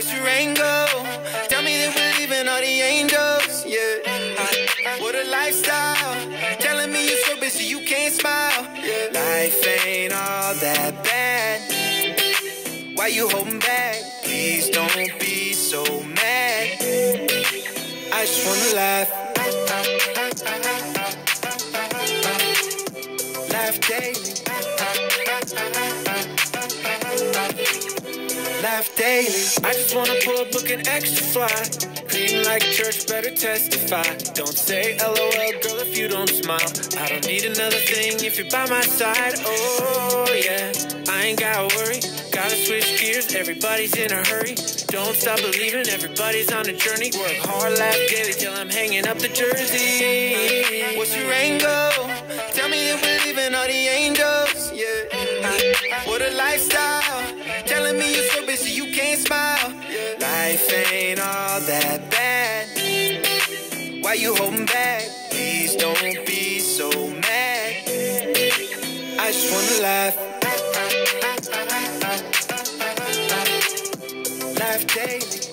what's your angle? Tell me that we're leaving all the angels, yeah. What a lifestyle. Telling me you're so busy you can't smile, yeah. Life ain't all that bad. Why you holding back? Please don't be so mad. I just wanna laugh. Laugh daily. Laugh daily. I just wanna pull up looking extra fly. Clean like church, better testify. Don't say LOL, girl, if you don't smile. I don't need another thing if you're by my side. Oh, yeah. I ain't gotta worry. Gotta switch gears, everybody's in a hurry. Don't stop believing, everybody's on a journey. Work hard, laugh daily till I'm hanging up the jersey. What's your smile. Life ain't all that bad. Why you holding back? Please don't be so mad. I just wanna laugh. Laugh daily.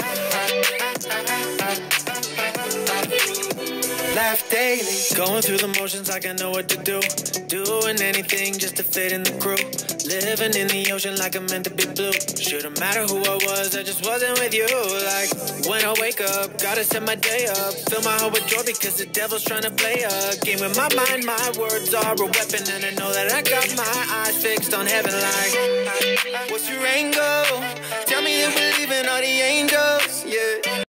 Laugh daily. Going through the motions like I know what to do. Doing anything just to fit in the crew. Living in the ocean like I'm meant to be blue. Shouldn't matter who I was, I just wasn't with you. Like when I wake up, gotta set my day up. Fill my heart with joy because the devil's trying to play a game with my mind. My words are a weapon, and I know that I got my eyes fixed on heaven. Like, what's your angle?